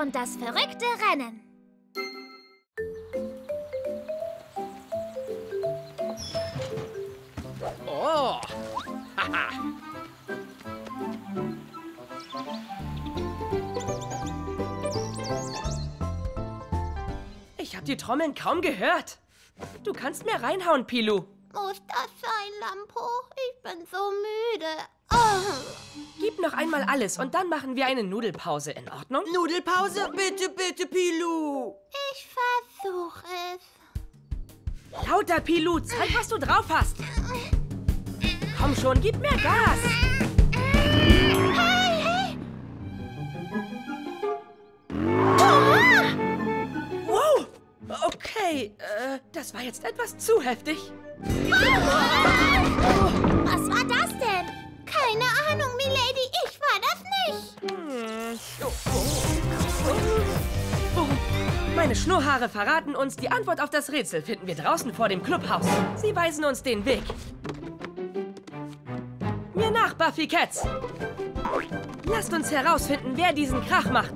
und das verrückte Rennen. Oh! Ich habe die Trommeln kaum gehört. Du kannst mehr reinhauen, Pilu. Muss das sein, Lampo? Ich bin so müde. Oh. Gib noch einmal alles und dann machen wir eine Nudelpause. In Ordnung? Nudelpause? Bitte, bitte, Pilu. Ich versuche es. Lauter, Pilu. Zeig, was du drauf hast. Komm schon, gib mehr Gas. Hey, hey. Wow. Okay, äh, das war jetzt etwas zu heftig. Was war das denn? Keine Ahnung, Milady. Ich war das nicht. Meine Schnurrhaare verraten uns, die Antwort auf das Rätsel finden wir draußen vor dem Clubhaus. Sie weisen uns den Weg. Mir nach, Buffy Cats. Lasst uns herausfinden, wer diesen Krach macht.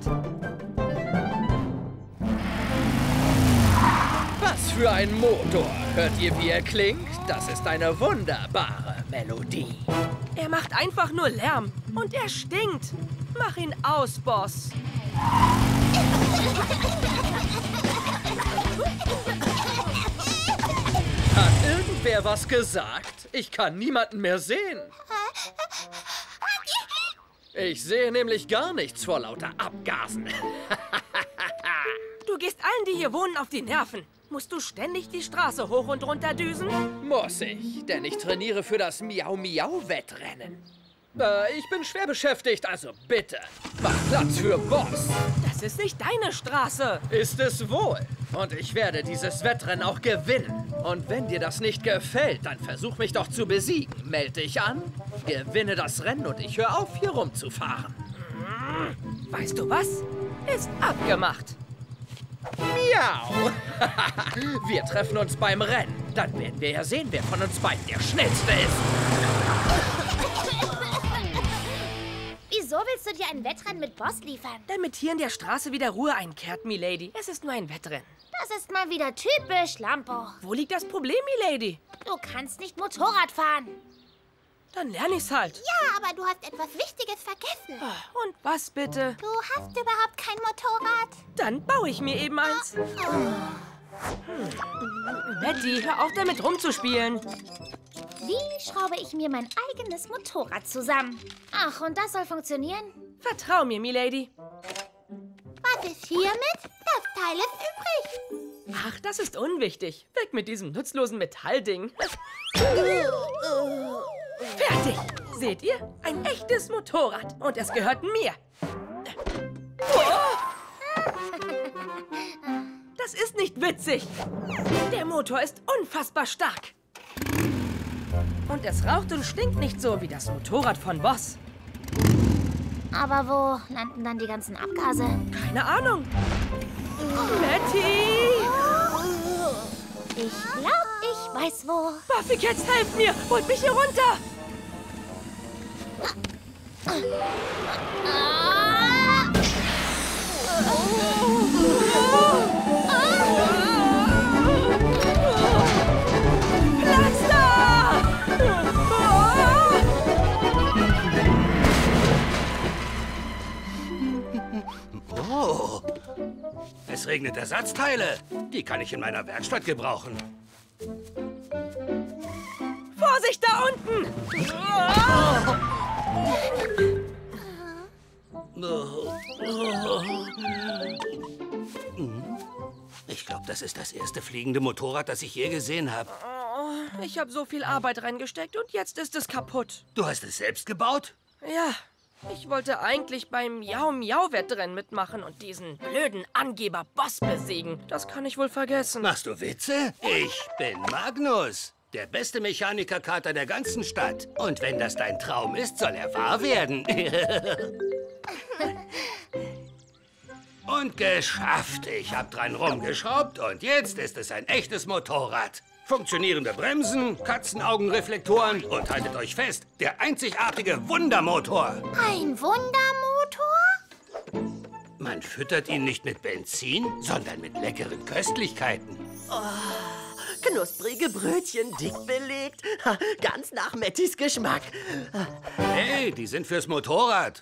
Was für ein Motor. Hört ihr, wie er klingt? Das ist eine wunderbare Melodie. Er macht einfach nur Lärm und er stinkt. Mach ihn aus, Boss. Hat irgendwer was gesagt? Ich kann niemanden mehr sehen. Ich sehe nämlich gar nichts vor lauter Abgasen. Du gehst allen, die hier wohnen, auf die Nerven. Musst du ständig die Straße hoch und runter düsen? Muss ich, denn ich trainiere für das Miau-Miau-Wettrennen. Äh, ich bin schwer beschäftigt, also bitte, mach Platz für Boss. Das ist nicht deine Straße. Ist es wohl. Und ich werde dieses Wettrennen auch gewinnen. Und wenn dir das nicht gefällt, dann versuch mich doch zu besiegen. Meld dich an, gewinne das Rennen und ich höre auf, hier rumzufahren. Weißt du was? Ist abgemacht. Miau! wir treffen uns beim Rennen. Dann werden wir ja sehen, wer von uns beiden der Schnellste ist. Wieso willst du dir ein Wettrennen mit Boss liefern? Damit hier in der Straße wieder Ruhe einkehrt, Milady. Es ist nur ein Wettrennen. Das ist mal wieder typisch, Lampo. Wo liegt das Problem, Milady? Du kannst nicht Motorrad fahren. Dann lerne ich's halt. Ja, aber du hast etwas Wichtiges vergessen. Und was bitte? Du hast überhaupt kein Motorrad. Dann baue ich mir eben eins. Hm. Betty, hör auf damit rumzuspielen. Wie schraube ich mir mein eigenes Motorrad zusammen? Ach, und das soll funktionieren? Vertrau mir, Milady. Was ist hiermit? Das Teil ist übrig. Ach, das ist unwichtig. Weg mit diesem nutzlosen Metallding. Fertig. Seht ihr? Ein echtes Motorrad. Und es gehört mir. Das ist nicht witzig. Der Motor ist unfassbar stark. Und es raucht und stinkt nicht so wie das Motorrad von Boss. Aber wo landen dann die ganzen Abgase? Keine Ahnung. Betty! Ich glaube, ich weiß wo. Buffy Cats, helft mir! Holt mich hier runter! Oh, es regnet Ersatzteile. Die kann ich in meiner Werkstatt gebrauchen. Vorsicht da unten! Ich glaube, das ist das erste fliegende Motorrad, das ich je gesehen habe. Oh, ich habe so viel Arbeit reingesteckt und jetzt ist es kaputt. Du hast es selbst gebaut? Ja, ich wollte eigentlich beim Miau-Miau-Wettrennen mitmachen und diesen blöden Angeber Boss besiegen. Das kann ich wohl vergessen. Machst du Witze? Ich bin Magnus, der beste Mechanikerkater der ganzen Stadt. Und wenn das dein Traum ist, soll er wahr werden. und geschafft. Ich hab dran rumgeschraubt und jetzt ist es ein echtes Motorrad. Funktionierende Bremsen, Katzenaugenreflektoren und haltet euch fest, der einzigartige Wundermotor. Ein Wundermotor? Man füttert ihn nicht mit Benzin, sondern mit leckeren Köstlichkeiten. Knusprige Brötchen, dick belegt. Ha, Ganz nach Mettys Geschmack. Hey, die sind fürs Motorrad.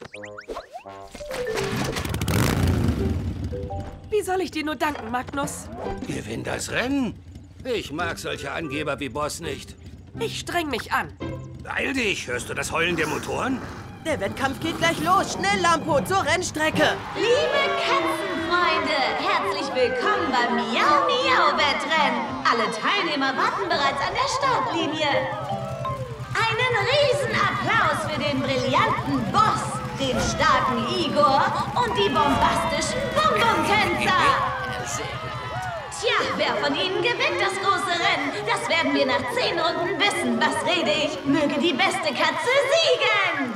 Wie soll ich dir nur danken, Magnus? Gewinn das Rennen. Ich mag solche Angeber wie Boss nicht. Ich streng mich an. Beeil dich, hörst du das Heulen der Motoren? Der Wettkampf geht gleich los. Schnell, Lampo, zur Rennstrecke. Liebe Katzenfreunde, herzlich willkommen beim Miau Miau Wettrennen. Alle Teilnehmer warten bereits an der Startlinie. Einen Riesenapplaus für den brillanten Boss, den starken Igor und die bombastischen Bum-Bum-Tänzer. Tja, wer von ihnen gewinnt das große Rennen? Das werden wir nach zehn Runden wissen. Was rede ich? Möge die beste Katze siegen!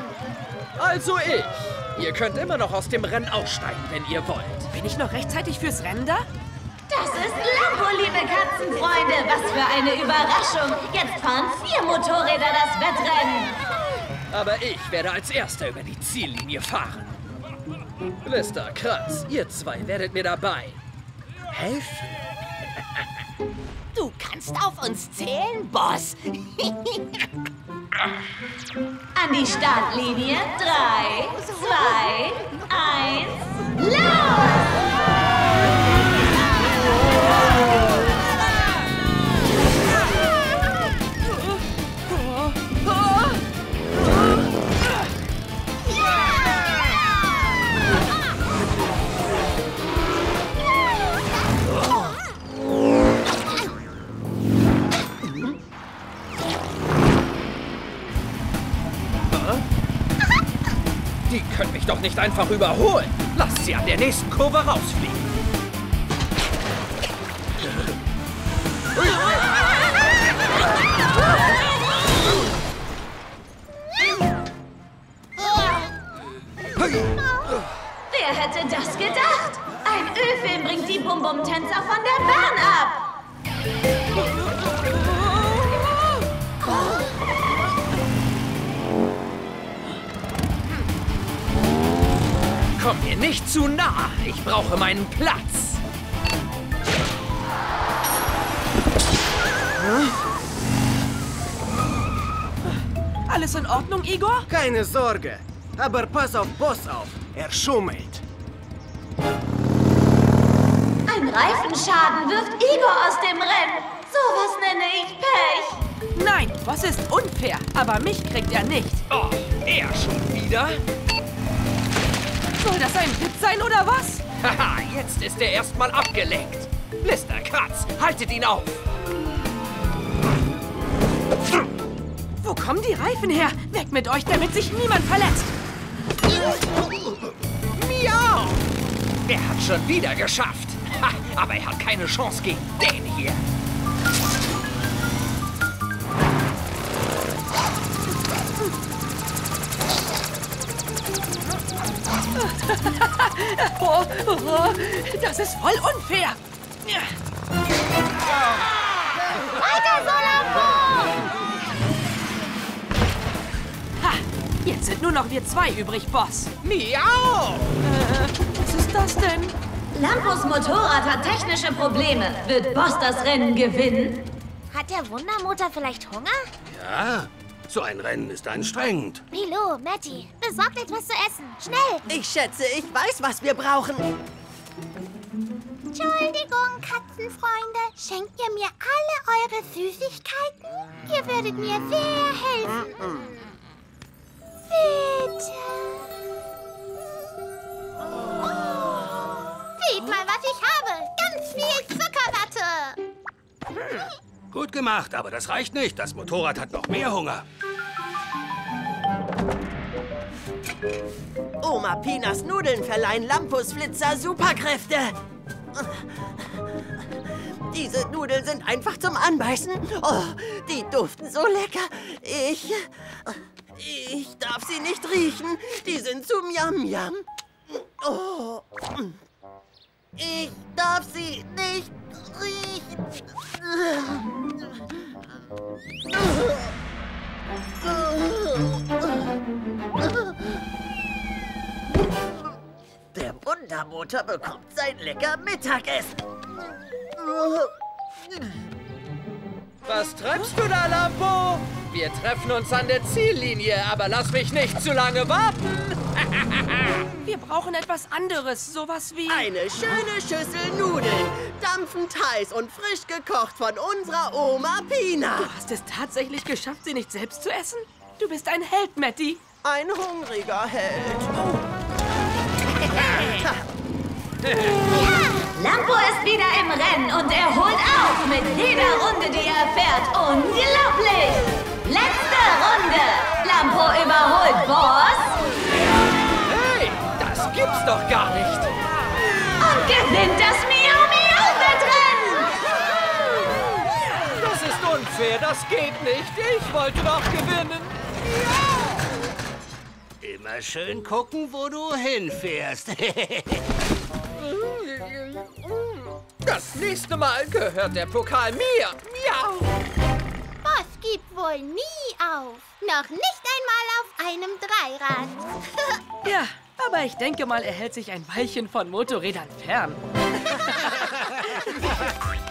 Also ich. Ihr könnt immer noch aus dem Rennen aussteigen, wenn ihr wollt. Bin ich noch rechtzeitig fürs Rennen da? Das ist Lambo, liebe Katzenfreunde. Was für eine Überraschung. Jetzt fahren vier Motorräder das Wettrennen. Aber ich werde als Erster über die Ziellinie fahren. Lister, Kratz, ihr zwei werdet mir dabei helfen. Kannst auf uns zählen, Boss. An die Startlinie. Drei, zwei, eins, los! Mich doch nicht einfach überholen. Lasst sie an der nächsten Kurve rausfliegen. Komm mir nicht zu nah. Ich brauche meinen Platz. Alles in Ordnung, Igor? Keine Sorge. Aber pass auf Boss auf. Er schummelt. Ein Reifenschaden wirft Igor aus dem Rennen. Sowas nenne ich Pech. Nein, was ist unfair? Aber mich kriegt er nicht. Oh, er schon wieder? Soll das ein Witz sein oder was? Haha, jetzt ist er erstmal abgelenkt. Lister, Kratz, haltet ihn auf. Wo kommen die Reifen her? Weg mit euch, damit sich niemand verletzt. Miau! Er hat schon wieder geschafft. Ha, aber er hat keine Chance gegen den hier. Oh, oh, das ist voll unfair. Weiter so, Lambo! Ha, jetzt sind nur noch wir zwei übrig, Boss. Miau! Was ist das denn? Lampos Motorrad hat technische Probleme. Wird Boss das Rennen gewinnen? Hat der Wundermotor vielleicht Hunger? Ja, so ein Rennen ist anstrengend. Milo, Matty, besorgt etwas zu essen. Schnell! Ich schätze, ich weiß, was wir brauchen. Entschuldigung, Katzenfreunde. Schenkt ihr mir alle eure Süßigkeiten? Ihr würdet mir sehr helfen. Bitte. Gut gemacht, aber das reicht nicht. Das Motorrad hat noch mehr Hunger. Oma Pinas Nudeln verleihen Lampus Flitzer Superkräfte. Diese Nudeln sind einfach zum Anbeißen. Oh, die duften so lecker. Ich. Ich darf sie nicht riechen. Die sind zum Yam-Yam. Oh. Ich darf sie nicht riechen. Der Wandermotor bekommt sein lecker Mittagessen. Was treibst du da, Lampo? Wir treffen uns an der Ziellinie, aber lass mich nicht zu lange warten. Wir brauchen etwas anderes, sowas wie... Eine schöne Schüssel Nudeln, dampfend heiß und frisch gekocht von unserer Oma Pina. Du hast es tatsächlich geschafft, sie nicht selbst zu essen? Du bist ein Held, Matty. Ein hungriger Held. Lampo ist wieder im Rennen und er holt auf mit jeder Runde, die er fährt. Unglaublich! Unfair, das geht nicht. Ich wollte doch gewinnen. Immer schön gucken, wo du hinfährst. Das nächste Mal gehört der Pokal mir. Miau. Boss gibt wohl nie auf. Noch nicht einmal auf einem Dreirad. Ja, aber ich denke mal, er hält sich ein Weilchen von Motorrädern fern.